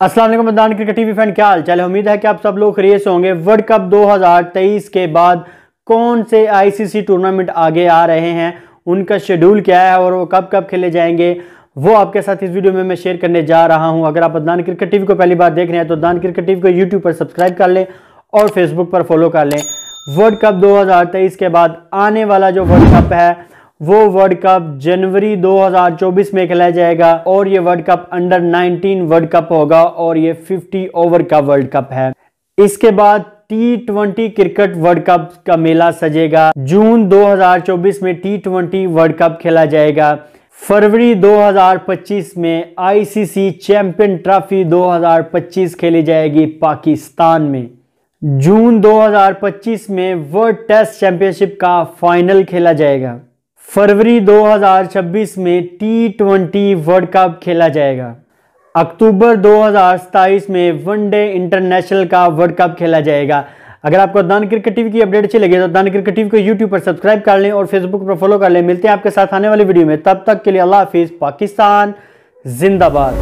वालेकुम Madan cricket TV fan, क्या हाल चाल उम्मीद है कि आप सब लोग खरीस होंगे। वर्ल्ड कप 2023 के बाद कौन से आईसीसी टूर्नामेंट आगे आ रहे हैं? उनका शेड्यूल क्या है और वो कब कब खेले जाएँगे? वो आपके साथ इस वीडियो में मैं शेयर करने जा रहा हूँ। अगर आप अदनान क्रिकेट टीवी को पहली बार देख रहे हैं तो दान क्रिकेट टीवी को यूट्यूब पर सब्सक्राइब कर लें और फेसबुक पर फॉलो कर लें। वर्ल्ड कप 2023 के बाद आने वाला जो वर्ल्ड कप है वो वर्ल्ड कप जनवरी 2024 में खेला जाएगा और ये world cup under 19 world cup होगा और ये 50 ओवर का वर्ल्ड कप है। इसके बाद T twenty cricket world cup का मेला सजेगा। जून 2024 में टी ट्वेंटी वर्ल्ड कप खेला जाएगा। फरवरी 2025 में आईसीसी चैंपियन ट्रॉफी 2025 खेली जाएगी पाकिस्तान में। जून 2025 में वर्ल्ड टेस्ट चैंपियनशिप का फाइनल खेला जाएगा। फरवरी 2026 में टी ट्वेंटी वर्ल्ड कप खेला जाएगा। अक्टूबर 2027 में वनडे इंटरनेशनल का वर्ल्ड कप खेला जाएगा। अगर आपको दान क्रिकेट टीवी की अपडेट अच्छी लगी तो दान क्रिकेट टीवी को यूट्यूब पर सब्सक्राइब कर लें और फेसबुक पर फॉलो कर लें। मिलते हैं आपके साथ आने वाली वीडियो में। तब तक के लिए अल्लाह हाफिज़, पाकिस्तान, जिंदाबाद।